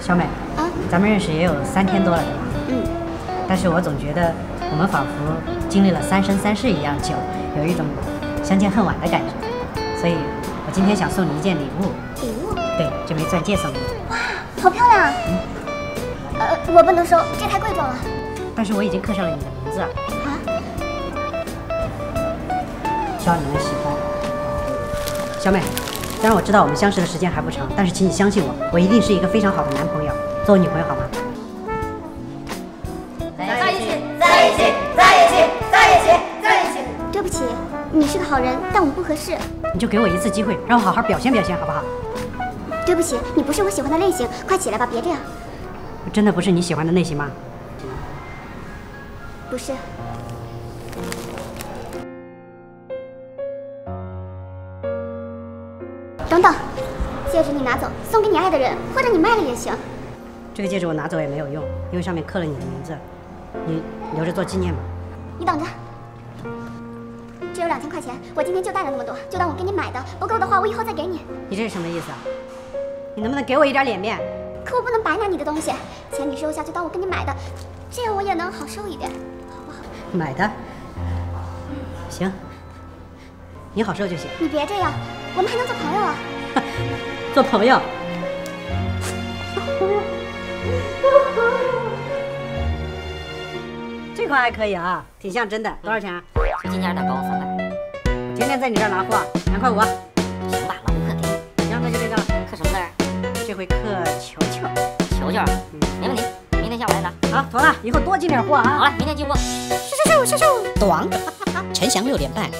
小美，啊，咱们认识也有三天多了，对吧？嗯，但是我总觉得我们仿佛经历了三生三世一样久，有一种相见恨晚的感觉。所以，我今天想送你一件礼物，礼物，对，这枚钻戒送给你。好漂亮啊！呃，我不能收，这太贵重了。但是我已经刻上了你的名字，啊，希望你能喜欢。小美，虽然我知道我们相识的时间还不长，但是请你相信我，我一定是一个非常好的男朋友，做我女朋友好吗？在一起，在一起，在一起，在一起，在一起。对不起，你是个好人，但我们不合适。你就给我一次机会，让我好好表现表现，好不好？对不起，你不是我喜欢的类型，快起来吧，别这样。真的不是你喜欢的类型吗？不是，等等，戒指你拿走，送给你爱的人，或者你卖了也行。这个戒指我拿走也没有用，因为上面刻了你的名字，你留着做纪念吧。你等着，只有两千块钱，我今天就带了那么多，就当我给你买的，不够的话我以后再给你。你这是什么意思啊？你能不能给我一点脸面？可我不能白拿你的东西，钱你收下，就当我给你买的，这样我也能好受一点，好不好？买的？行，你好受就行。你别这样，我们还能做朋友啊。做朋友。这款还可以啊，挺像真的。多少钱啊？就今天的，包我三百。我天天在你这儿拿货，两块五。行吧，老顾客给。行，那就这个了。刻什么字儿？这回刻球球。球球。嗯，没问题。明天下午来拿。好，妥了，以后多进点货啊。好了，明天进货。咻咻咻咻咻。短，陈翔六点半。